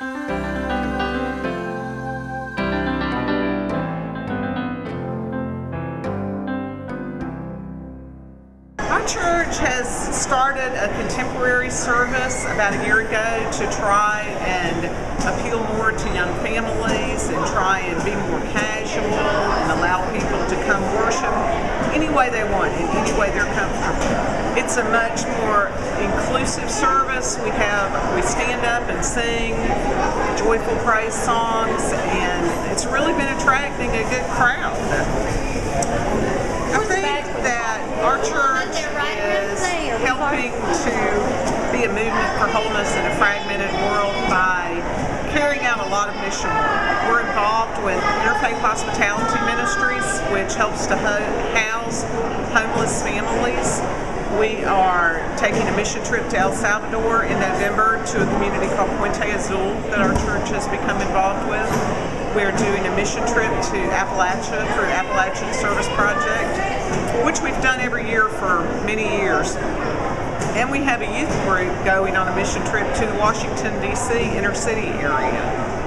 Our church has started a contemporary service about a year ago to try and appeal more to young families and try and be more casual and allow people to come worship any way they want, in any way they're comfortable. It's a much more inclusive service. We have we stand up and sing joyful praise songs and it's really been attracting a good crowd. I think that our church is helping to be a movement for wholeness in a fragmented world by carrying out a lot of mission work. We're involved with Interfaith Hospitality Ministries, which helps to house. We are taking a mission trip to El Salvador in November to a community called Puente Azul that our church has become involved with. We're doing a mission trip to Appalachia through Appalachian Service Project, which we've done every year for many years. And we have a youth group going on a mission trip to the Washington, D.C. inner city area.